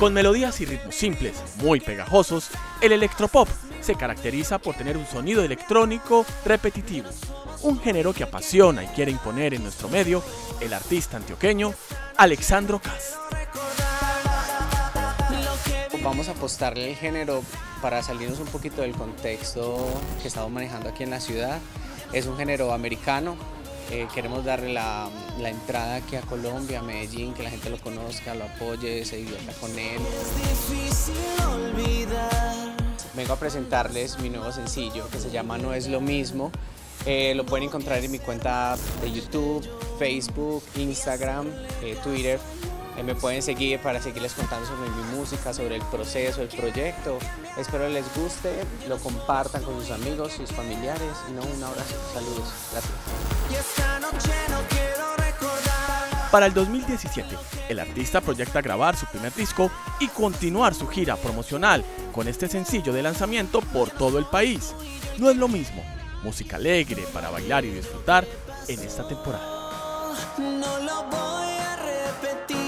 Con melodías y ritmos simples, muy pegajosos, el electropop se caracteriza por tener un sonido electrónico repetitivo, un género que apasiona y quiere imponer en nuestro medio el artista antioqueño Alexandro Cas. Vamos a apostarle el género para salirnos un poquito del contexto que estamos manejando aquí en la ciudad. Es un género americano, eh, queremos darle la, la, entrada aquí a Colombia, a Medellín, que la gente lo conozca, lo apoye, se divierta con él. Vengo a presentarles mi nuevo sencillo que se llama No es lo mismo. Eh, lo pueden encontrar en mi cuenta de YouTube, Facebook, Instagram, eh, Twitter. Eh, me pueden seguir para seguirles contando sobre mi música, sobre el proceso, el proyecto. Espero les guste, lo compartan con sus amigos, sus familiares. Y no, un abrazo, saludos, gracias. Para el 2017, el artista proyecta grabar su primer disco y continuar su gira promocional con este sencillo de lanzamiento por todo el país. No es lo mismo, música alegre para bailar y disfrutar en esta temporada. No lo voy a repetir.